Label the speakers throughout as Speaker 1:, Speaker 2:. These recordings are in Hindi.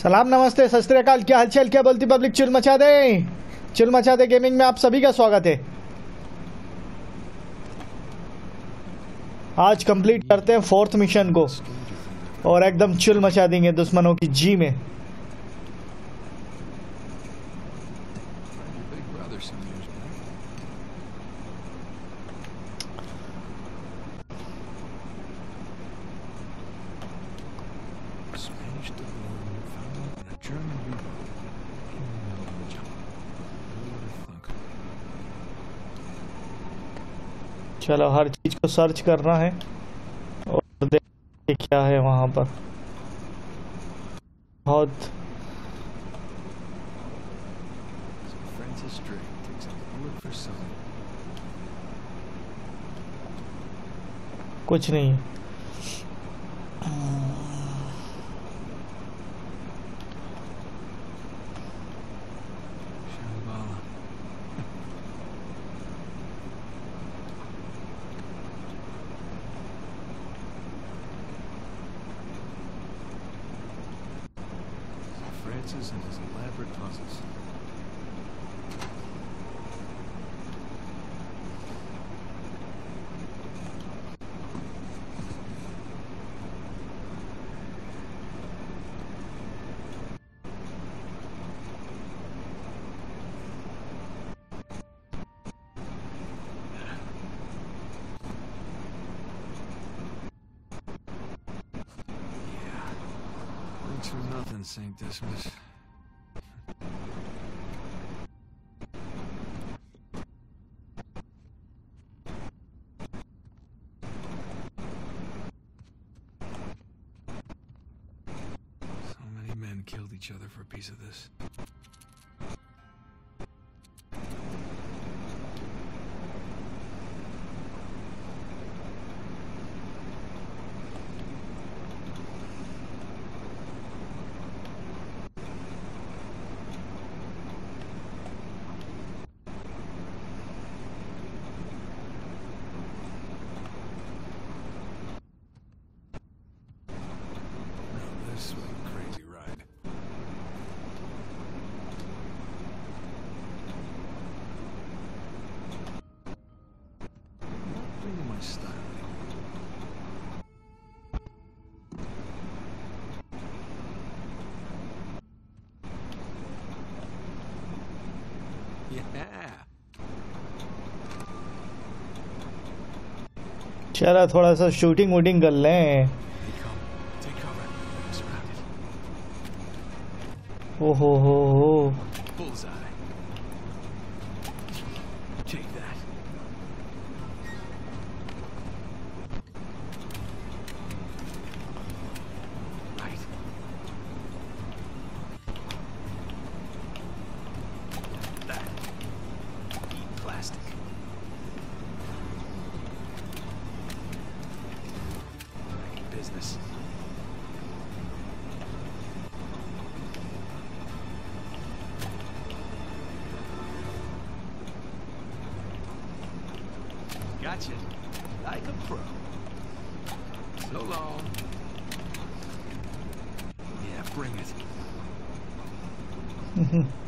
Speaker 1: सलाम, नमस्ते, सत क्या हलचल, क्या बोलती पब्लिक चुल मचा दे। चुल मचा दे गेमिंग में आप सभी का स्वागत है। आज कंप्लीट करते हैं फोर्थ मिशन को। और एकदम चुल मचा देंगे दुश्मनों की जी में
Speaker 2: Your big brother some years back. Spanish doubloon found in a German U-boat. in the middle of the jungle. Who would have thunk?
Speaker 1: चलो, हर चीज़ को सर्च करना है और देखिए क्या है वहाँ पर। बहुत कुछ
Speaker 2: Francis for nothing, St. Dismas. So many men killed each other for a piece of this.
Speaker 1: चला थोड़ा सा शूटिंग वूटिंग कर लें।
Speaker 2: ओहोह Gotcha. Like a pro. So long. Yeah, bring it.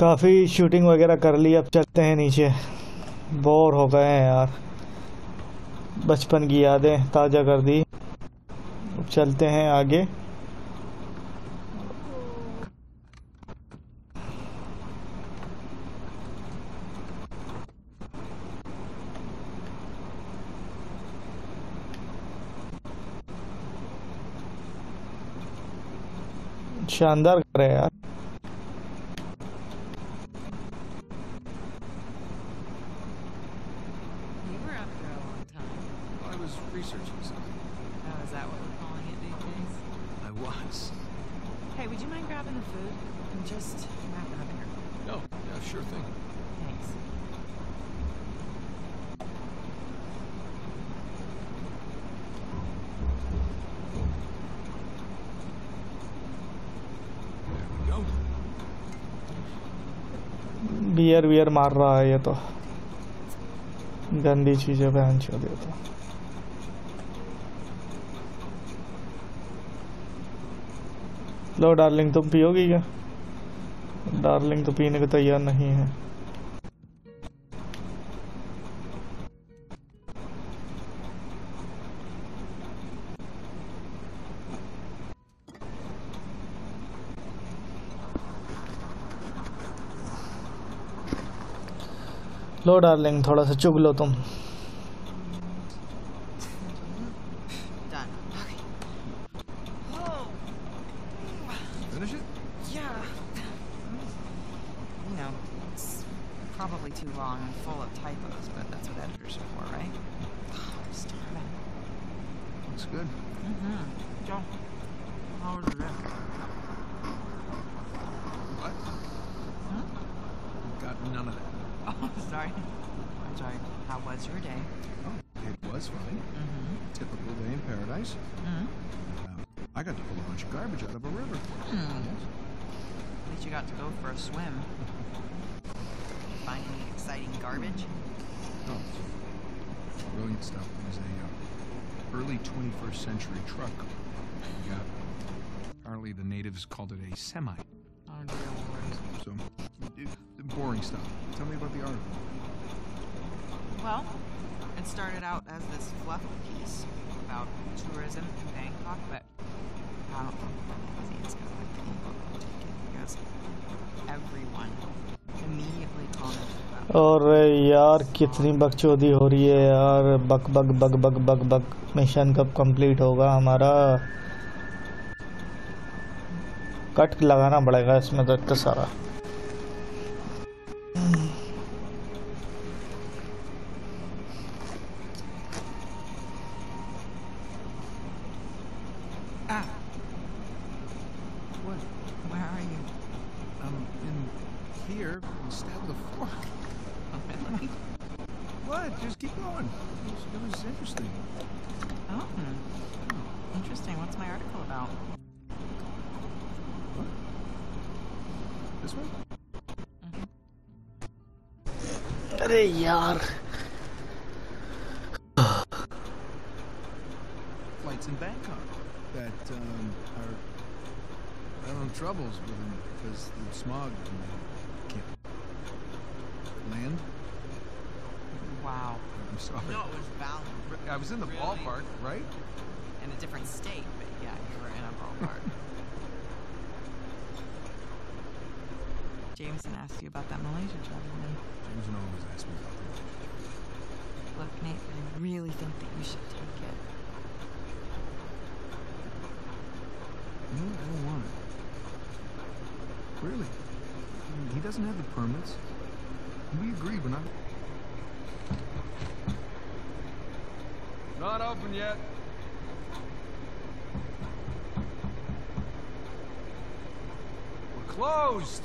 Speaker 1: काफ़ी शूटिंग वगैरह कर ली, अब चलते हैं नीचे। बोर हो गए हैं यार। बचपन की यादें ताज़ा कर दी। अब चलते हैं आगे। शानदार कर रहे हैं यार।
Speaker 3: is that what we're calling it these days?
Speaker 2: I was.
Speaker 3: Hey, would you mind grabbing the food? I'm just wrapping up here.
Speaker 2: No, yeah, sure thing.
Speaker 3: Thanks.
Speaker 2: There we go.
Speaker 1: Beer wear मार रहा है ये तो गंदी चीजें बहन छोड़ तो लो, डार्लिंग तुम पियोगी क्या? डार्लिंग तो पीने को तैयार नहीं है। लो, डार्लिंग, थोड़ा सा चुग लो तुम।
Speaker 3: It's
Speaker 2: stuff. It was a uh, early 21st century truck. Yeah. Apparently the natives called it a semi. So, boring stuff. Tell me about the article.
Speaker 3: Well, it started out as this fluff piece about tourism in Bangkok, but I don't think gonna like the ebook or take it because everyone immediately commented
Speaker 1: और यार कितनी बकचोदी हो रही है यार। बक बक बक बक बक बक। मिशन कब कंप्लीट होगा हमारा? कट लगाना पड़ेगा इसमें तो इतना सारा।
Speaker 3: You about
Speaker 2: that
Speaker 3: Malaysia job, didn't
Speaker 2: Jameson always asks me about that.
Speaker 3: he? Look, Nate, I really think that you should take it.
Speaker 2: No, I don't want it. Really? I mean, he doesn't have the permits. We agreed when I. Not open yet. We're closed.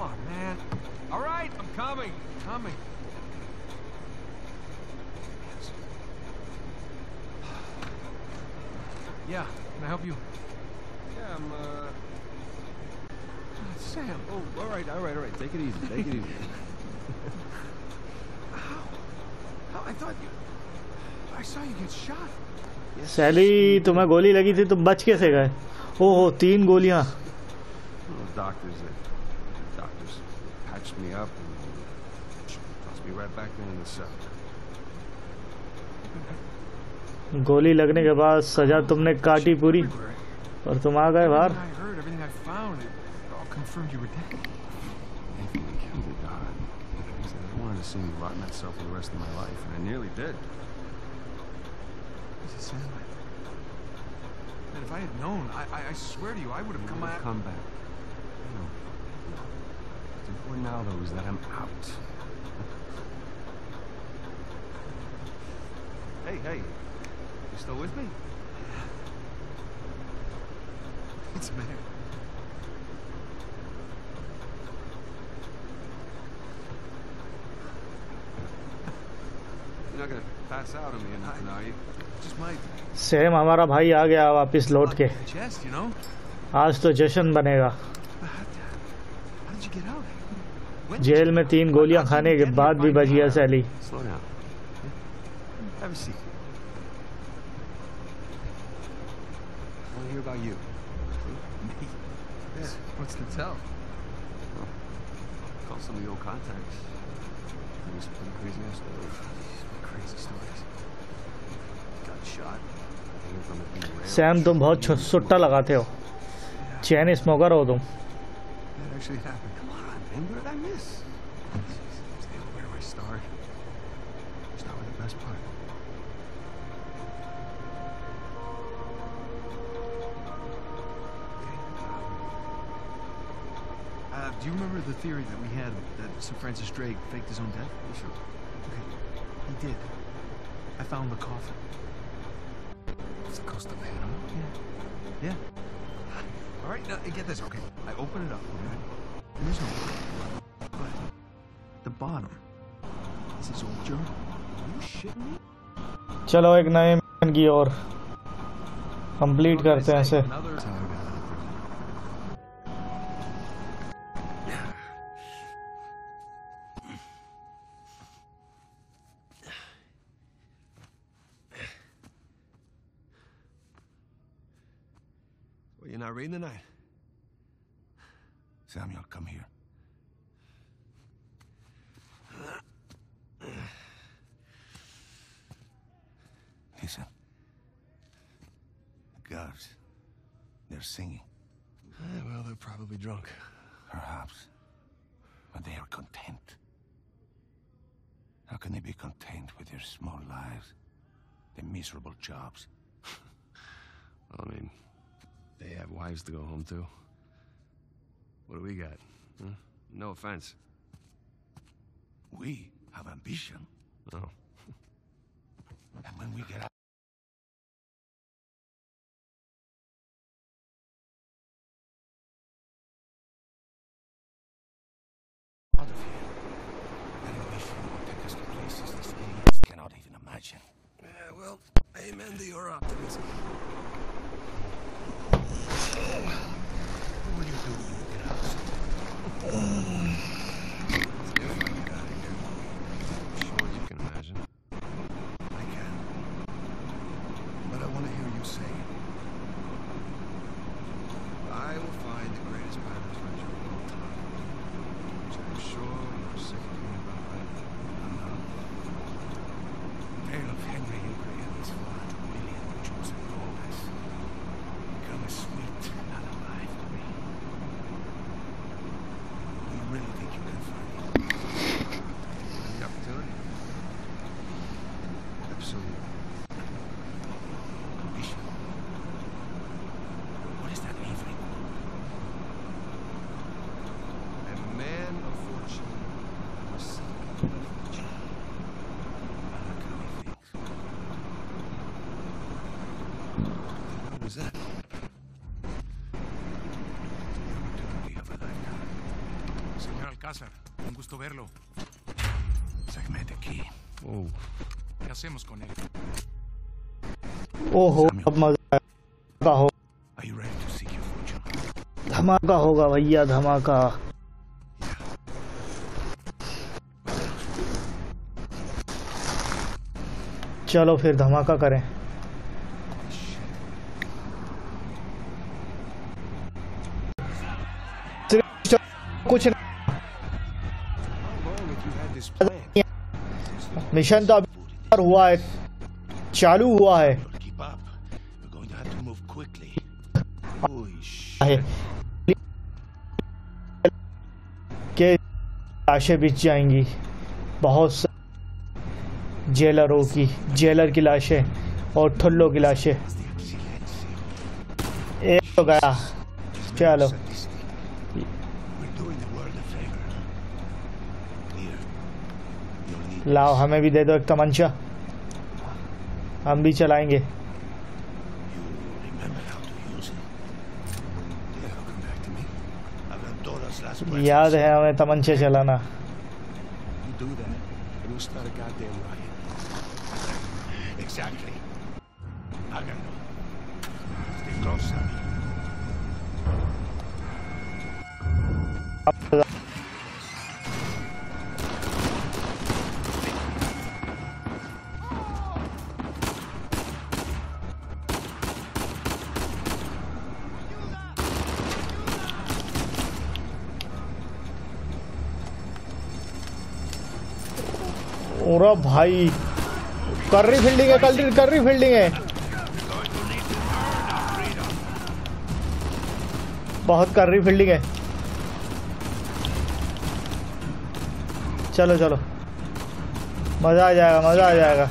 Speaker 2: Come on, man. All right, I'm coming. Coming. Yeah, can I help you?
Speaker 4: Yeah, I'm, uh...
Speaker 2: Ah, Sam.
Speaker 4: Oh, all right, all right, all right. Take it easy, take it easy.
Speaker 2: How? How? I thought you. I saw you get shot.
Speaker 1: सैली तुम्हें गोली लगी थी तुम बच कैसे गए ओहो तीन गोलियां
Speaker 4: Well, the doctors, uh, doctors patched me up and tossed me right back in the cell.
Speaker 1: गोली लगने के बाद सजा तुमने काटी पूरी और तुम आ गए बाहर
Speaker 2: you
Speaker 4: wanted to see me that cell for the rest of my life, and I nearly did.
Speaker 2: If I had known, I, I, I swear to you, I would have come out.
Speaker 4: come back. No. No. Important now, though, is that I'm out. Hey, hey. You still with me? Yeah.
Speaker 2: It's Mayor.
Speaker 4: You're not gonna pass out on me or nothing, are you?
Speaker 2: Just my
Speaker 1: same हमारा भाई आ गया वापस लौट के
Speaker 2: chest, you know?
Speaker 1: आज तो जश्न बनेगा
Speaker 2: How did you get out? When
Speaker 1: jail में तीन गोलियाँ खाने के बाद भी बचिया सैली। सैम तुम बहुत सुट्टा लगाते हो। चैन स्मोकर हो तुम।
Speaker 2: That actually happened.
Speaker 4: Come on, man. What did I miss?
Speaker 2: Damn, where do I start? Start with the best part. Okay. Um, uh, do you remember the theory that we had that Sir Francis Drake faked his own death?
Speaker 4: You sure?
Speaker 2: Okay, he did. I found the coffin. It's the coast of. Yeah. Yeah. All right, now get this. Okay, I open it up. Okay? There's no blood. But the bottom this is old journal. Are you shitting me?
Speaker 1: चलो एक नए मिशन की ओर कंप्लीट करते हैं इसे
Speaker 4: you're not reading tonight?
Speaker 2: Samuel, come here. Listen. The guards. They're singing.
Speaker 4: Eh, well, they're probably drunk.
Speaker 2: Perhaps. But they are content. How can they be content with their small lives? Their miserable jobs?
Speaker 4: I mean, they have wives to go home to. What do we got? Huh? No offense.
Speaker 2: We have ambition.
Speaker 4: No. Oh.
Speaker 2: And when we get out of here, that ambition will take us to places these idiots cannot even imagine.
Speaker 4: Yeah, well, amen to your optimism.
Speaker 2: What will you do
Speaker 5: um. Gusto verlo.
Speaker 2: Sáqueme aquí.
Speaker 4: Oh,
Speaker 5: ¿Qué hacemos con él?
Speaker 1: ओहो अब मज़ा धमाका हो
Speaker 2: Are you ready to seek your fortune?
Speaker 1: धमाका होगा भैया धमाका चलो फिर धमाका करें मिशन तो अभी हुआ है। चालू हुआ है। के लाशें बिछ जाएँगी। बहुत सा जेलरों की जेलर की लाशें और ठुल्लों की लाशें। एक तो गया। चलो
Speaker 2: We're doing the world a favor. Here. You'll need
Speaker 1: लाओ हमें भी दे दो एक तमंचा। हम भी चलाएँगे। याद है हमें तमंचे चलाना।
Speaker 6: अब
Speaker 1: और भाई। कर रही फील्डिंग है, कल कर रही फील्डिंग है। बहुत कर रही फील्डिंग है। चलो चलो। मज़ा आ जाएगा, मज़ा आ जाएगा.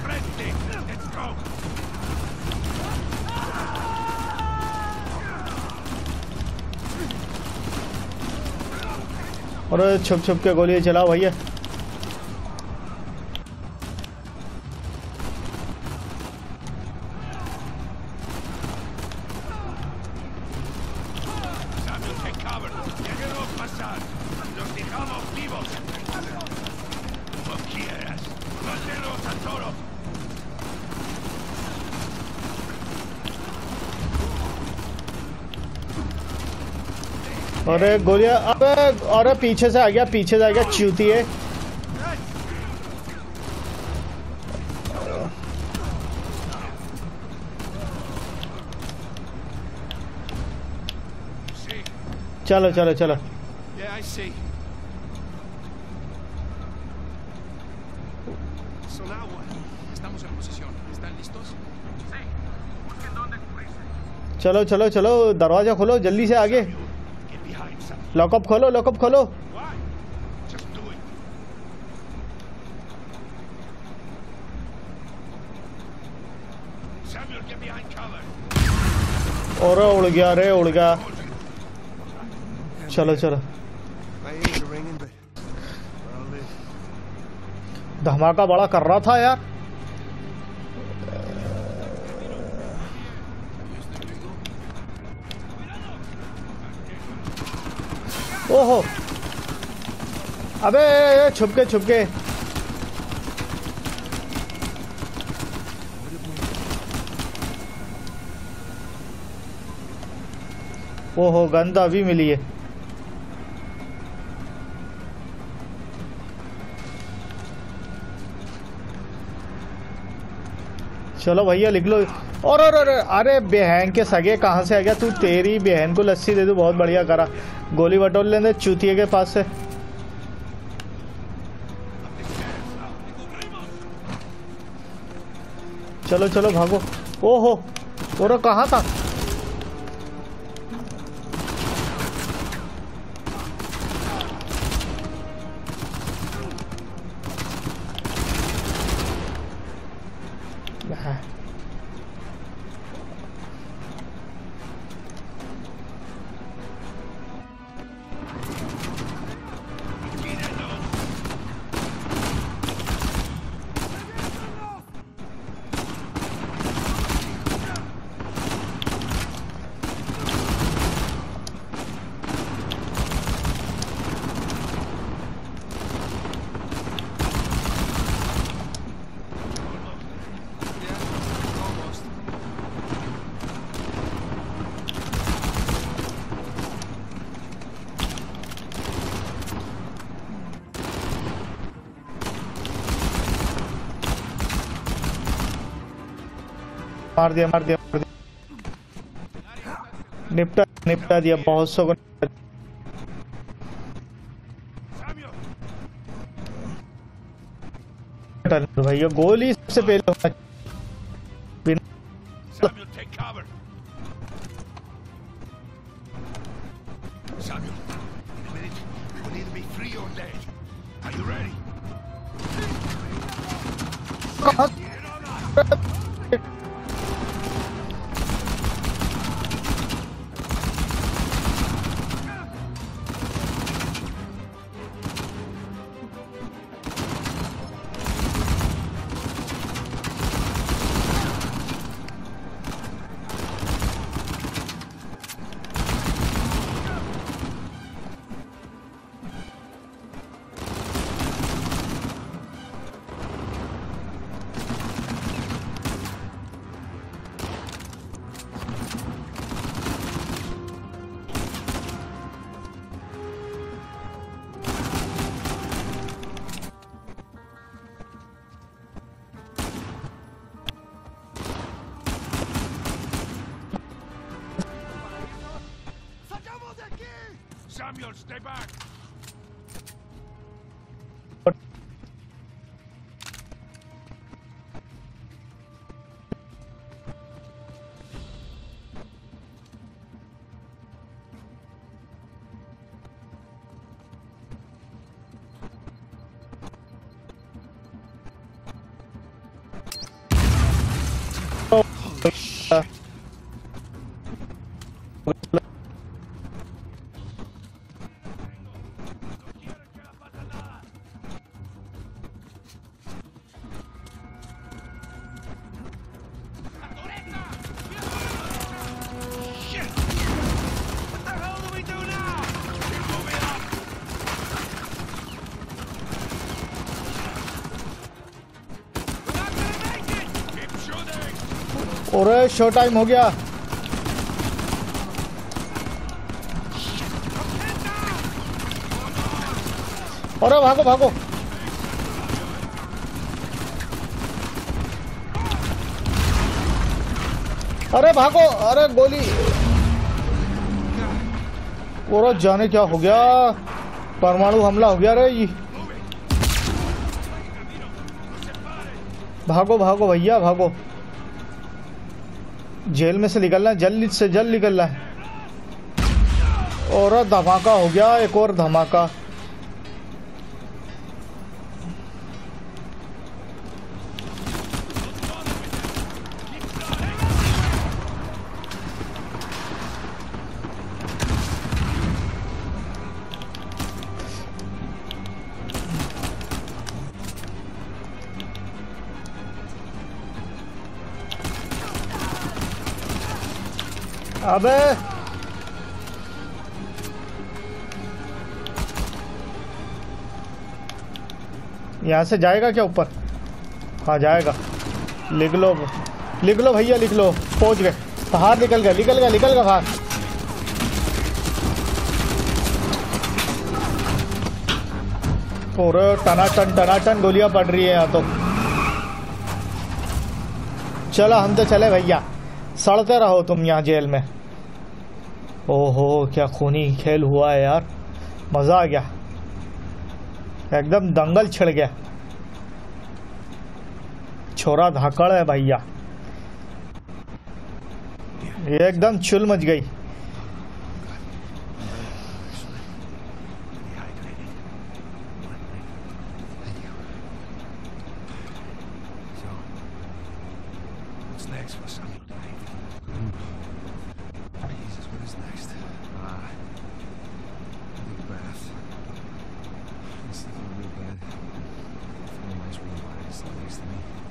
Speaker 1: और छुप छुप के गोली चलाओ भैया। अरे गोलियाँ। अब और पीछे से आ गया पीछे से आ गया चूती है। चलो चलो चलो। चलो चलो चलो दरवाज़ा खोलो जल्दी से आगे। लॉकअप खोलो लॉकअप खोलो। और उड़ गया रे उड़ गया। चलो चलो। धमाका बड़ा कर रहा था यार। ओहो। अबे छुपके छुपके। ओहो गंद अभी मिली है। चलो भैया लिख लो। और और अरे बहन के सगे कहाँ से आ गया? तू तेरी बहन को लस्सी दे दू, बहुत बढ़िया करा। गोली बटोर लेने चूतिए के पास से। चलो चलो, भागो। ओहो, और कहाँ था? हाँ। मार दिया मार दिया मार दिया। निपटा निपटा दिया, बहुत सौ भैया, गोली सबसे पहले
Speaker 5: Back.
Speaker 1: और शो टाइम हो गया। अरे, भागो भागो। अरे भागो, अरे, गोली। और जाने क्या हो गया? परमाणु हमला हो गया रे, ये। भागो भागो, भैया, भागो। जेल में से निकलना है, जल्द से जल्द निकलना है। और धमाका हो गया, एक और धमाका। अबे यहाँ से जाएगा क्या ऊपर? हाँ जाएगा। लिख लो लिख लो भैया लिख लो पहुँच गए। बाहर निकल गया निकल गया निकल गया बाहर पूरे टनाटन टनाटन गोलियाँ पड़ रही है यहाँ तो। चलो, हम तो चले भैया। सड़ते रहो तुम यहाँ जेल में। ओहो, क्या खूनी खेल हुआ है यार। मज़ा आ गया। एकदम दंगल छिड़ गया। छोरा धाकड़ है भैया। एकदम चुल मच गई।
Speaker 4: What is next? Ah, uh, big bath. Sleep in a new bed. Four nice warm bodies next to me.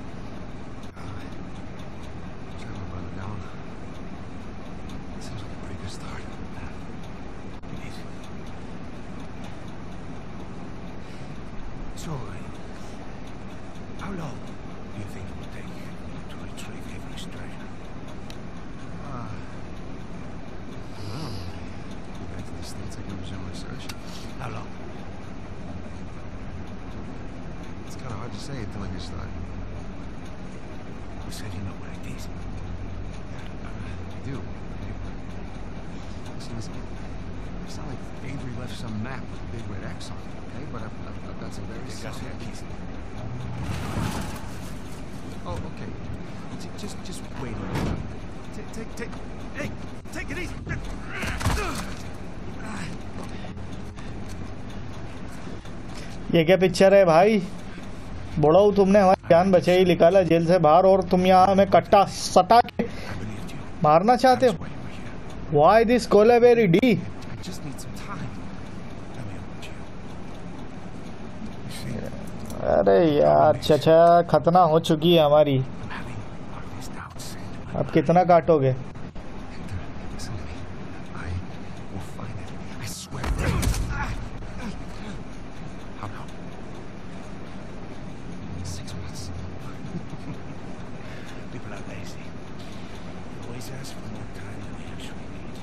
Speaker 4: say until I get started.
Speaker 5: You said you know where it is.
Speaker 4: Yeah, I do. I do. Listen, listen. It's not like Avery left some map with a big red X on it, okay? But I've, I've, I've got some very
Speaker 5: Got
Speaker 4: solid...
Speaker 5: some keys.
Speaker 4: Oh, okay. J- just, just wait a minute. Take, take, take. Hey, take it easy.
Speaker 1: ये क्या पिक्चर है भाई बोड़ाऊ तुमने, हमारी जान बचाई निकाला जेल से बाहर, और तुम यहाँ हमें कट्टा सटा के मारना चाहते हो? वाई दिस कोलेबेरी डी अरे यार छा खतना हो चुकी है हमारी। अब कितना काटोगे?
Speaker 5: Are lazy. Always ask for more time than they actually need.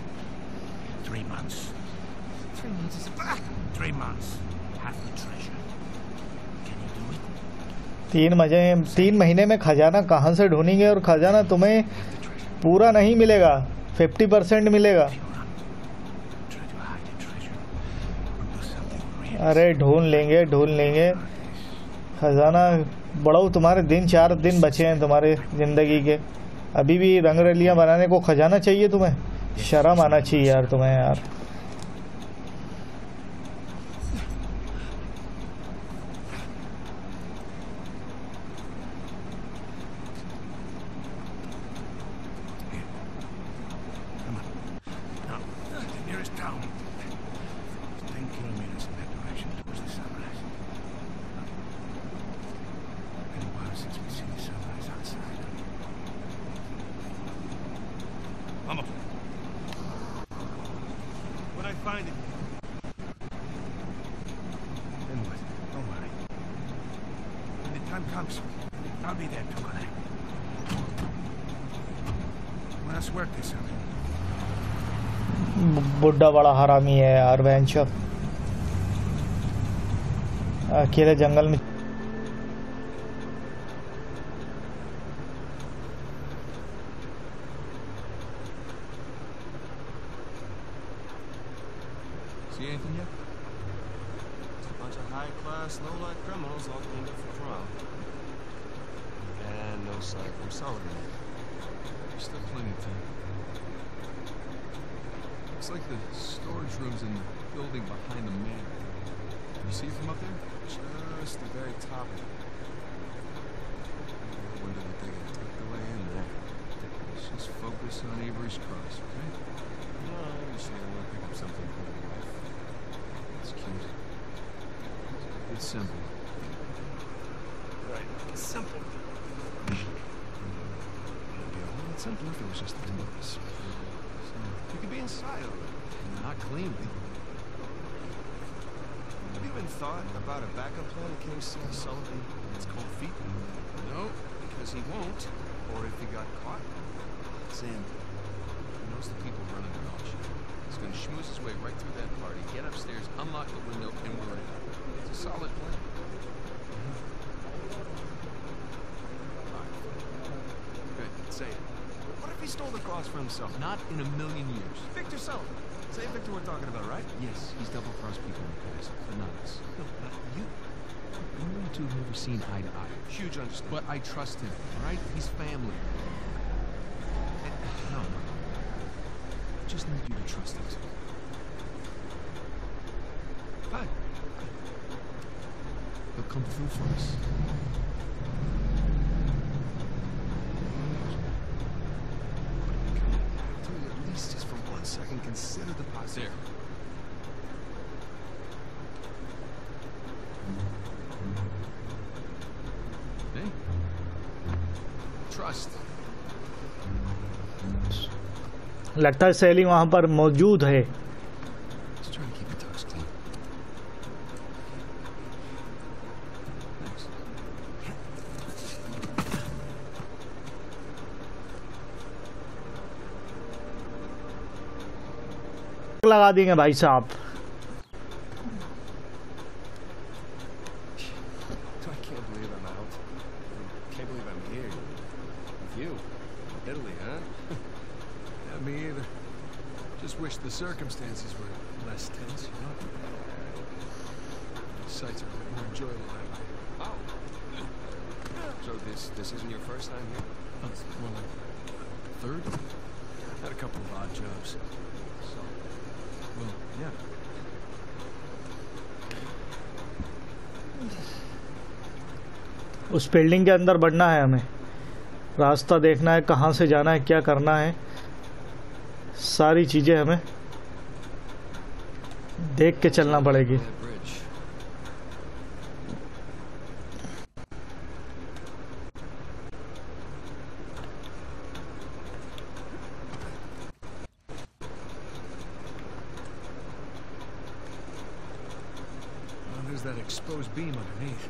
Speaker 5: Three months.
Speaker 4: Three months is...
Speaker 5: Three months. Half the treasure. Can you do it?
Speaker 1: तीन मज़े तीन महीने में खजाना कहाँ से ढूंढेंगे और खजाना तुम्हें पूरा नहीं मिलेगा फिफ्टी परसेंट मिलेगा. अरे ढूंढ लेंगे ढूंढ लेंगे खजाना बड़ो तुम्हारे दिन चार दिन बचे हैं तुम्हारे ज़िंदगी के। अभी भी रंगरलियाँ बनाने को खजाना चाहिए तुम्हें? शर्म आना चाहिए यार तुम्हें यार
Speaker 6: Now, the nearest town. Ten kilometers in that direction towards the sunrise. Been a while since we've seen the sunrise outside. Vamos. When I find it. Then what? Don't worry. When the time comes, I'll be there to collect. Let us work this out.
Speaker 1: बुढ़ा वाला हरामी है यार वेंच अकेले जंगल में
Speaker 2: Looks like the storage room's in the building behind the manor. You see it from up there?
Speaker 4: Just the very top of it. I wonder what they're gonna take away in there.
Speaker 2: Let's just focus on Avery's cross, okay?
Speaker 4: No, I understand I want to pick up something for my wife.
Speaker 2: It's cute. It's simple.
Speaker 4: Right, it's simple. It'd be a lot simpler if it was just the two of us. So, we could be inside already.
Speaker 2: Not cleanly.
Speaker 4: Have you even thought about a backup plan in case uh, Sullivan gets cold feet?
Speaker 2: No,
Speaker 4: Because he won't. Or if he got caught. Sam,
Speaker 2: he knows the people running the auction. He's gonna schmooze his way right through that party, get upstairs, unlock the window, and we're in. It's a solid plan.
Speaker 4: good, say it. Stole the cross for himself?
Speaker 2: Not in a million years.
Speaker 4: Victor Sullivan. Same Victor we're talking about, right?
Speaker 2: Yes, he's double-crossed people in the past, but not us. No, not you. You two have never seen eye to eye.
Speaker 4: Huge understanding.
Speaker 2: But I trust him, all right? He's family. And, no, I just need you to trust us.
Speaker 4: Fine.
Speaker 2: He'll come through for us.
Speaker 4: Just I can consider the possibility.
Speaker 2: There. Hey. Trust.
Speaker 1: लगता है सैली वहाँ पर मौजूद है लगा देंगे भाई साहब
Speaker 4: I can't believe I'm out. I can't believe I'm here. With you. Italy, huh?
Speaker 2: Yeah, me either. Just wish the circumstances were less tense, you know? Sights are a bit more enjoyable that way.
Speaker 4: Oh. So this this isn't your first time here?
Speaker 2: Oh, it's more like third? Had a couple of odd jobs. So, well, yeah.
Speaker 1: Building के अंदर बढ़ना है हमें। रास्ता देखना है, कहाँ से जाना है, क्या करना है। सारी चीज़ें हमें देख के चलना पड़ेगी
Speaker 4: That bridge.
Speaker 2: Well, there's that exposed beam underneath.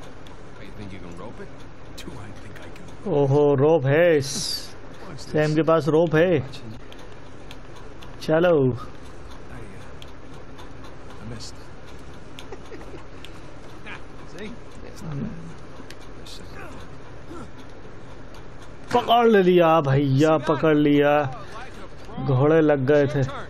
Speaker 4: Oh, you think you can rope it?
Speaker 2: Do I think I can?
Speaker 1: ओहो रोप है इस
Speaker 2: Watch this.
Speaker 1: सैम के पास रोप है। चलो। पकड़ लिया भैया, पकड़ लिया। घोड़े लग गए थे।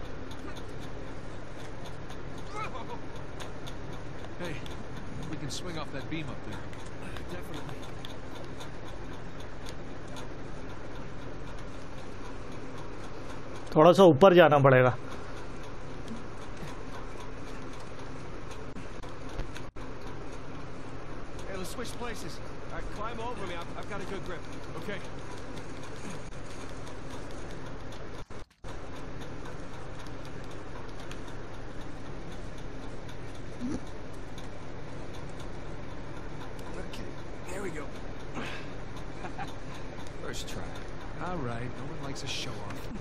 Speaker 1: थोड़ा सा ऊपर जाना पड़ेगा
Speaker 4: Hey, let's switch places. All right, climb over me. I've, I've got a good grip. Okay. Okay, there we go. First try.
Speaker 2: All right, no one likes a show off.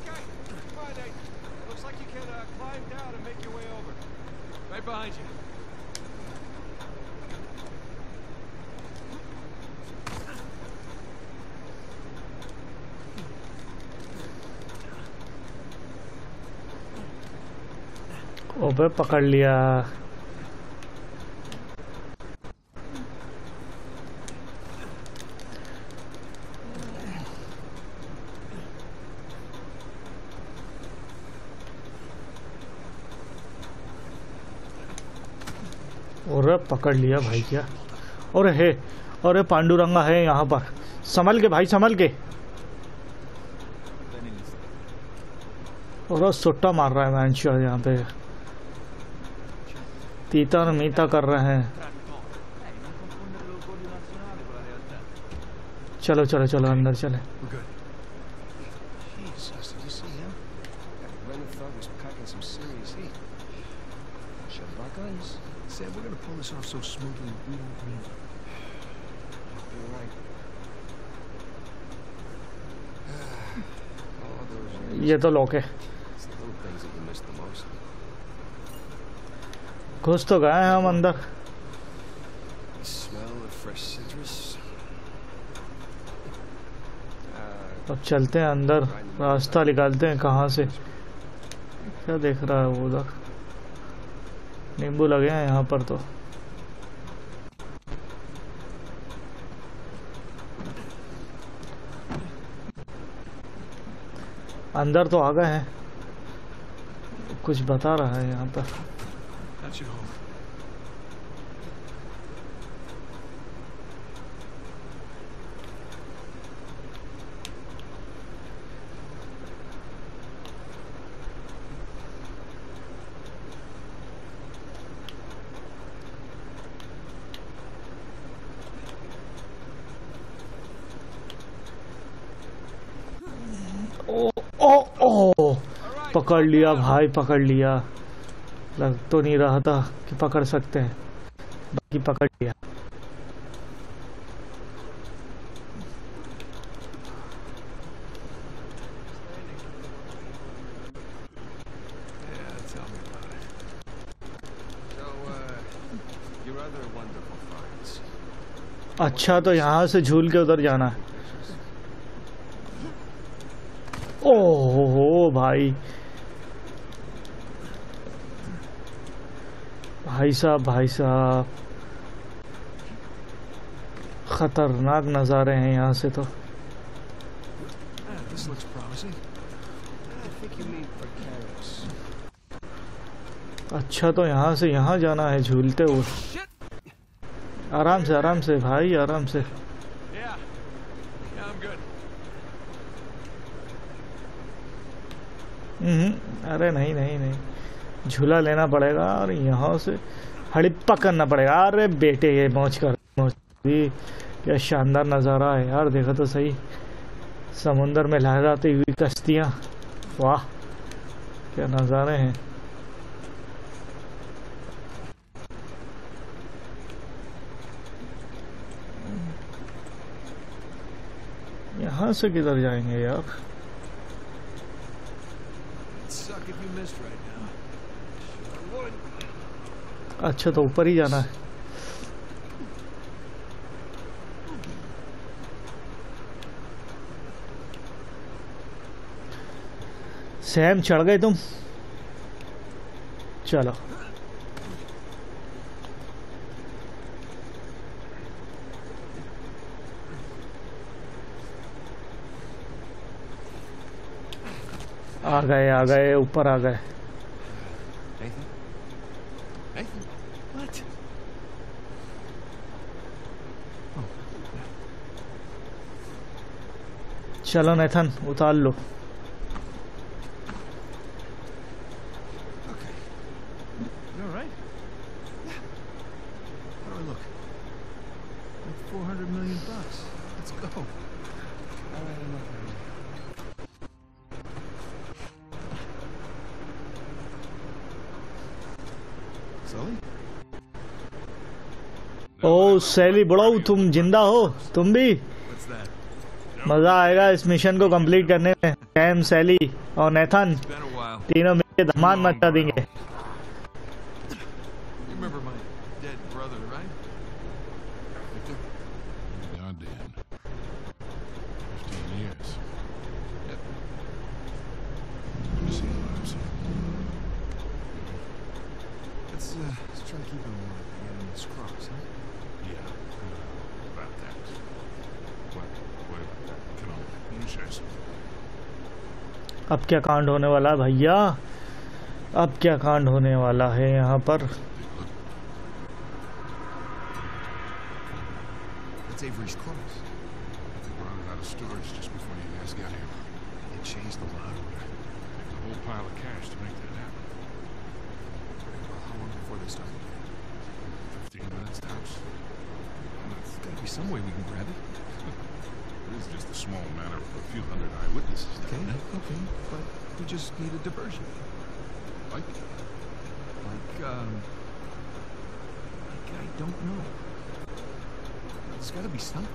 Speaker 4: Okay, come on, Nate. Looks like you can uh, climb down and make your way over. Right behind you.
Speaker 1: ओबे पकड़ लिया। और पकड़ लिया भाई क्या? और है, और पांडुरंगा है यहाँ पर। संभल के भाई, संभल के। और सुट्टा मार रहा है मैंशा यहाँ पे। तीता और मीता कर रहे हैं। चलो चलो चलो, अंदर चले। ये तो लॉक है। घुस तो गए हैं हम अंदर। अब चलते हैं अंदर रास्ता निकालते हैं कहाँ से। क्या देख रहा है वो उधर? नींबू लगे हैं यहाँ पर तो। अंदर तो आ गए हैं। कुछ बता रहा है यहाँ पर।
Speaker 2: That should hold.
Speaker 1: ओ ओ ओ पकड़ लिया भाई पकड़ लिया लग तो नहीं रहा था कि पकड़ सकते हैं। बाकी पकड़ लिया. अच्छा तो यहाँ से झूल के उधर जाना है। ओह, भाई। भाई साहब भाई साहब। खतरनाक नज़ारे हैं यहाँ से तो. अच्छा तो यहाँ से यहाँ जाना है झूलते हुए। आराम से आराम से भाई आराम से. हम्म, अरे नहीं नहीं। झूला लेना पड़ेगा और यहाँ से हड़िप्पा करना पड़ेगा। अरे बेटे, ये मौज कर क्या शानदार नज़ारा है यार, देखो तो सही। समुंदर में लहराती हुई कश्तियाँ। वाह, क्या नज़ारे हैं। यहाँ से किधर जाएँगे यार
Speaker 2: It'd suck if you missed right now.
Speaker 1: अच्छा तो ऊपर ही जाना है। सैम, चढ़ गए तुम? चलो। आ गए आ गए, ऊपर आ गए
Speaker 4: Nathan? Nathan?
Speaker 2: What?
Speaker 1: चलो नेथन उतार लो
Speaker 2: Okay. You all right? Yeah. How do I look? Like 400 million bucks. Let's go. All चलो नेथन उतार
Speaker 1: लो। सैली बुढ़ाऊ oh, तुम ज़िंदा हो? तुम भी? मज़ा आएगा इस मिशन को कंप्लीट करने में। कैम सैली और नेथन. तीनों मिलकर धमान मचा देंगे। क्या कांड होने वाला है भैया? अब क्या कांड होने वाला है यहाँ पर.
Speaker 6: Is just a small matter of a few hundred eyewitnesses
Speaker 2: Okay, okay, but we just need a diversion.
Speaker 6: Like,
Speaker 2: Like, um... Like, I don't know. There's gotta be something.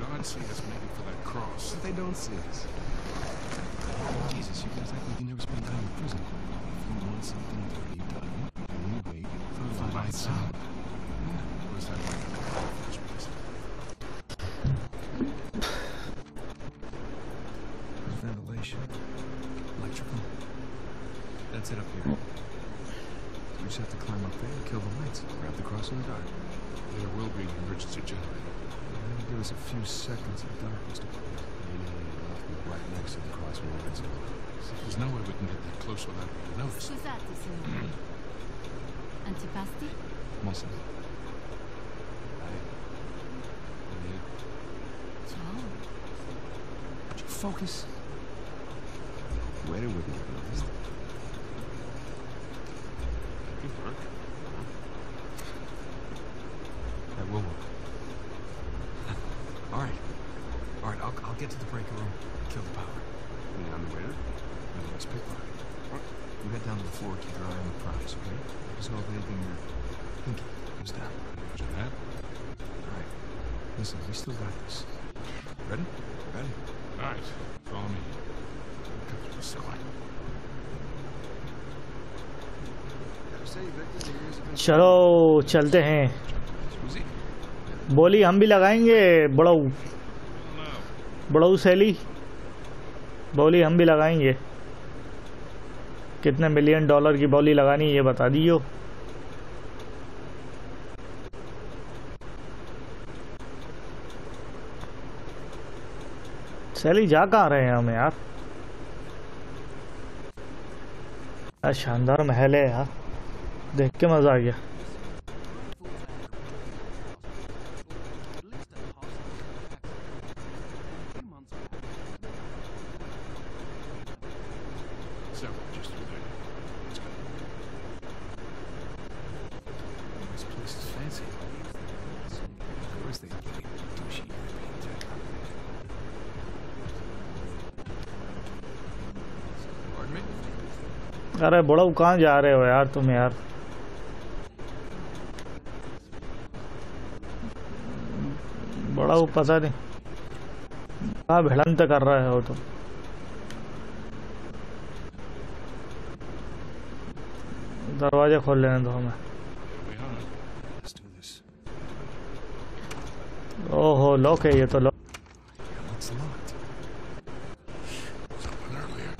Speaker 6: God see us making for that cross.
Speaker 2: But they don't see us. Jesus, you guys act like you never spent time in prison. If you want something to be done, you wait for the lights out.
Speaker 6: Where's that light coming from in the first place?
Speaker 2: There's ventilation. Electrical. That's it up here. We just have to climb up there and kill the lights. Grab the cross in the dark.
Speaker 6: There will be an emergency generator.
Speaker 2: That'll give us a few seconds of darkness to play. Meaning we'll have to be right next to the cross when the lights go.
Speaker 6: There's no way we can get that close without being noticed.
Speaker 7: Scusate, signore. Antipasti?
Speaker 2: Muscle.
Speaker 7: Ciao.
Speaker 2: Would you focus? Where did we goes down.
Speaker 6: Roger that.
Speaker 2: All right. Listen, we still got this. Ready? Ready?
Speaker 6: All right. Follow me.
Speaker 1: चलो चलते हैं बोली हम भी लगाएँगे बड़ऊ बड़ऊ सैली बोली हम भी लगाएँगे कितने मिलियन डॉलर की बोली लगानी ये बता दियो सैली जा कहाँ रहे हैं हम यार, शानदार महल है यार। देख के मज़ा आ गया। अरे बड़ऊ कहाँ जा रहे हो यार तुम यार? बड़ऊ पता नहीं। कहाँ भिड़ंत कर रहे हो तुम? दरवाजे खोल लेने दो हमें. ओहो लॉक है ये तो lock
Speaker 2: Yeah, it's locked.
Speaker 6: Something earlier.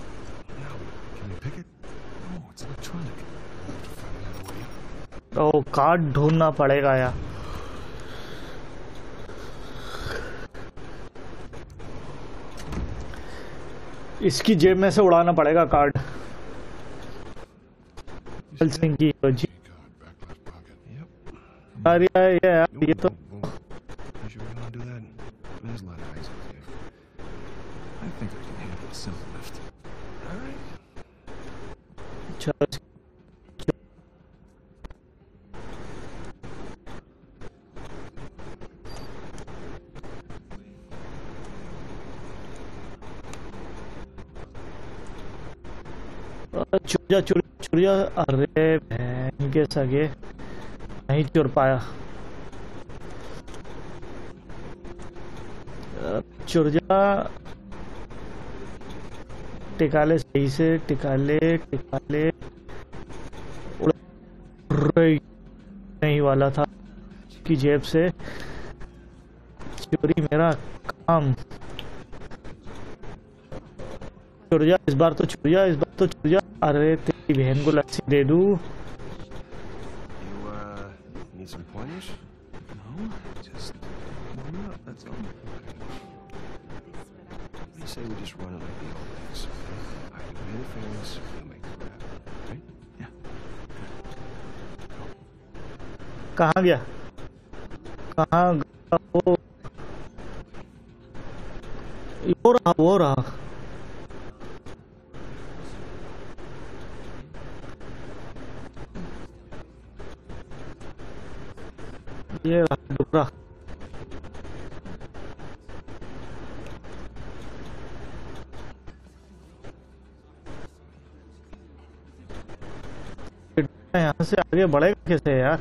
Speaker 2: No. Can you pick it? Oh, it's electronic.
Speaker 6: Find another way
Speaker 1: ओ कार्ड ढूंढना पड़ेगा यार इसकी जेब में से उड़ाना पड़ेगा कार्ड। सिंह की जी ये यार ये तो
Speaker 2: Whoa, whoa. You sure we don't do that? There's a lot of eyes out there. I think I can handle a simple lift.
Speaker 4: All right.
Speaker 1: चलो चुरिया चुरिया, अरे बहन के सगे, नहीं चुर पाया। चुरजा टिकाले सही से, टिकाले टिकाले नहीं वाला था की जेब से। चोरी मेरा काम। चुरजा इस बार तो चुरजा इस बार तो चुरजा अरे तेरी बहन को लच्छी दे दू। कहा गया? कहा वो रहा वो रहा। ये डुबरा यहाँ से आगे बढ़ेगा कैसे यार?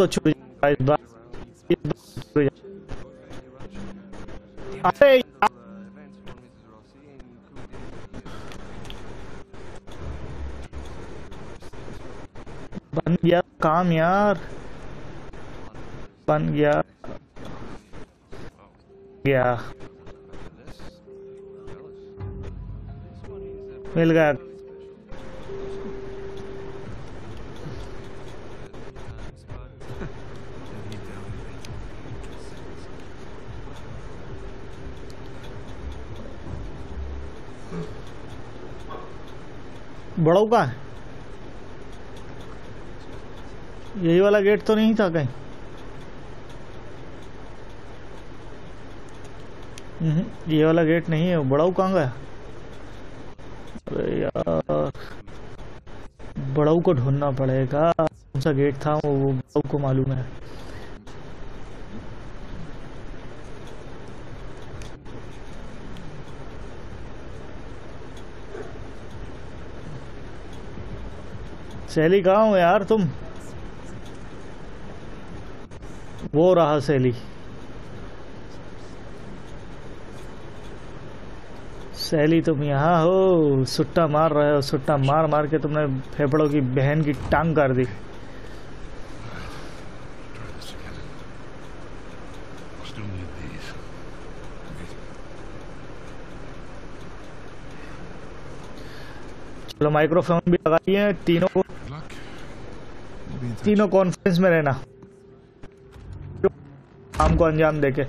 Speaker 1: अब तो जाएगा इस बार जाएगा अरे बन गया काम यार। बन गया। गया। मिल गया। बड़ों का है। यही वाला गेट तो नहीं था कहीं। ये वाला गेट नहीं है बड़ाऊ कहाँ गया अरे यार बड़ाऊ को ढूंढना पड़ेगा। कौन सा गेट था वो बड़ाऊ को मालूम है। सैली कहाँ हो यार तुम वो रहा सैली सैली तुम यहाँ हो, सुट्टा मार रहे हो, सुट्टा मार मार के तुमने फेफड़ों की बहन की टांग कर दी. चलो माइक्रोफोन भी लगाइए, तीनों को
Speaker 6: Good luck.
Speaker 2: We'll be in touch.
Speaker 1: तीनों कॉन्फ्रेंस में रहना। काम को अंजाम देके।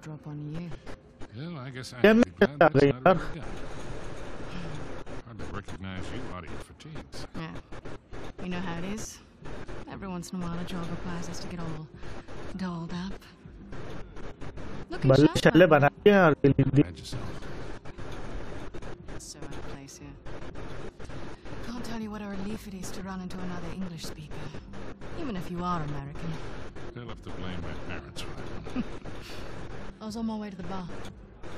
Speaker 8: drop on you.
Speaker 6: Well, I guess
Speaker 1: I'm
Speaker 6: glad that's not a gun. Hardly recognize you out of your fatigues.
Speaker 8: Yeah. You know how it is. Every once in a while, a job requires us to get all dolled up. Look at Shaka. So out of place here. Can't tell you what a relief it is to run into another English speaker. Even if you are American
Speaker 6: have to blame my parents for that.
Speaker 8: I was on my way to the bar.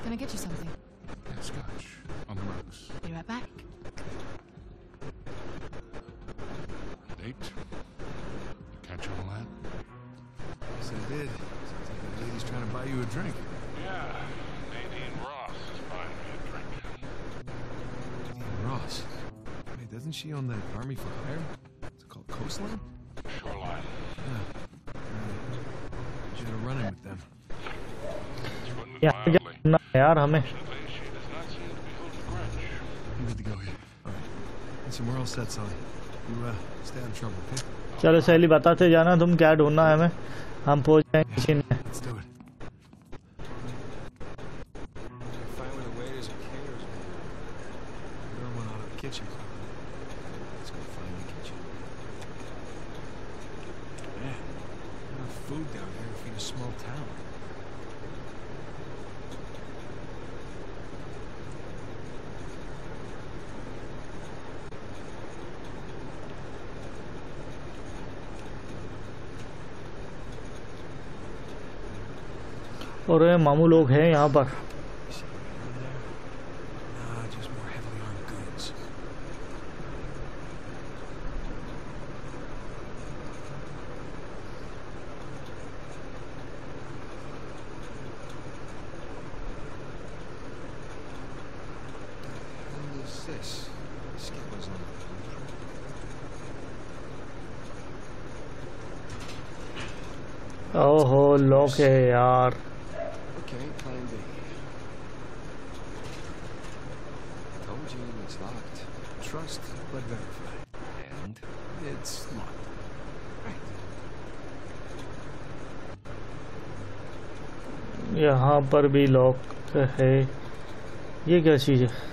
Speaker 8: Can I get you something?
Speaker 6: Yeah, scotch. On the rocks.
Speaker 8: Be right back.
Speaker 6: Date? Catch all that?
Speaker 2: Yes, I did. Sounds like the lady's trying to buy you a drink.
Speaker 6: Yeah, Nadine Ross is buying me a drink.
Speaker 2: Nadine Ross? Wait, doesn't she own that Army for Hire? Is it called Coastline?
Speaker 1: यहाँ यार हमें चलो सहेली बताते जाना तुम क्या ढूंढना है हमें? हम पहुँच जाएँगे। और मामू लोग हैं यहाँ पर। ओहो लोक है यार।
Speaker 2: trust but verify.
Speaker 4: And
Speaker 2: it's not.
Speaker 1: यहाँ पर भी लॉक है ये क्या चीज़ है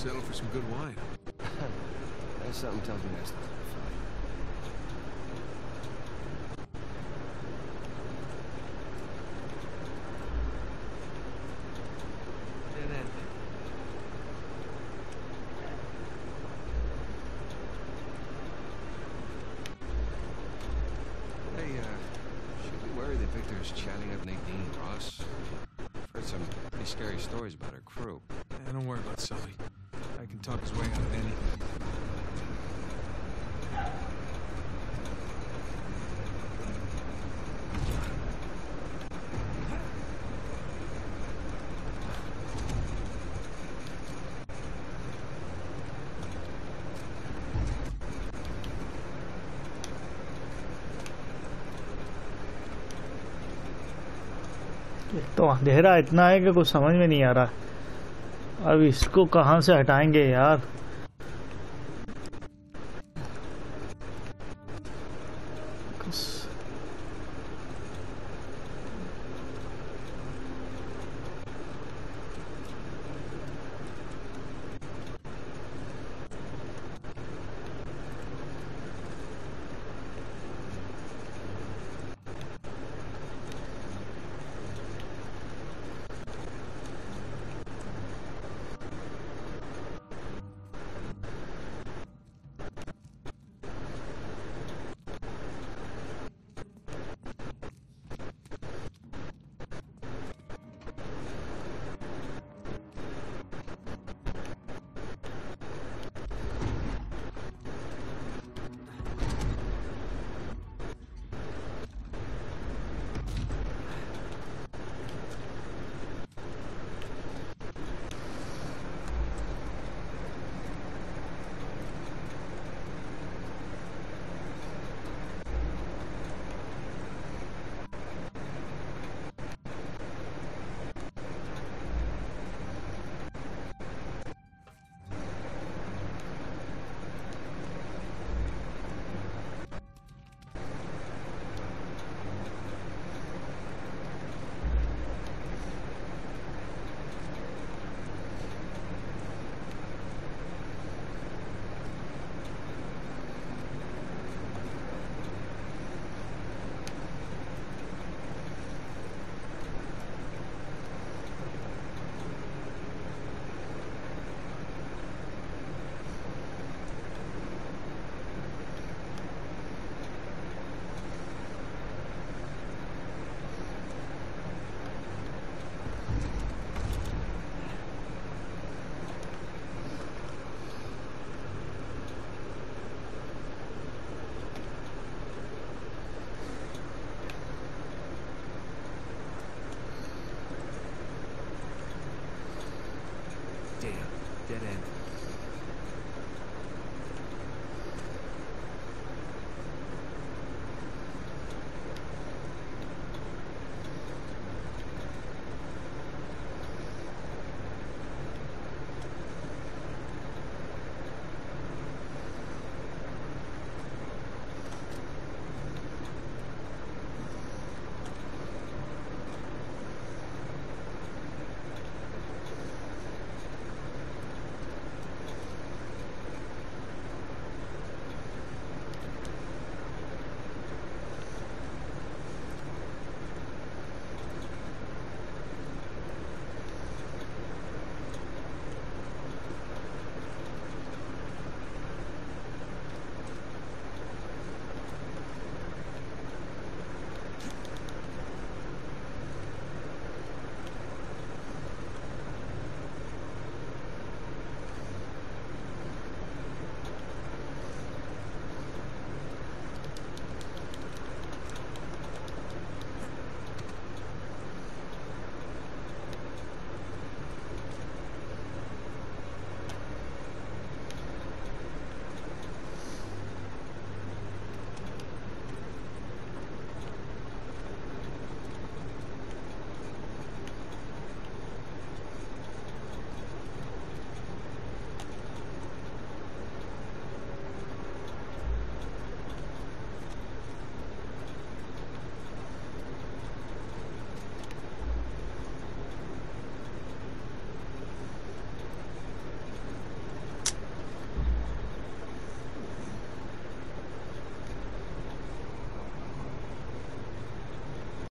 Speaker 2: settle for some good wine.
Speaker 4: something tells me that's not Hey, uh, should we worry that Victor's chatting up Nadine Ross. I've heard some pretty scary stories about her crew.
Speaker 2: Yeah, don't worry about Sully. talk his way out of anything.
Speaker 1: तो अंधेरा इतना है कि कुछ समझ में नहीं आ रहा अब इसको कहाँ से हटाएँगे यार?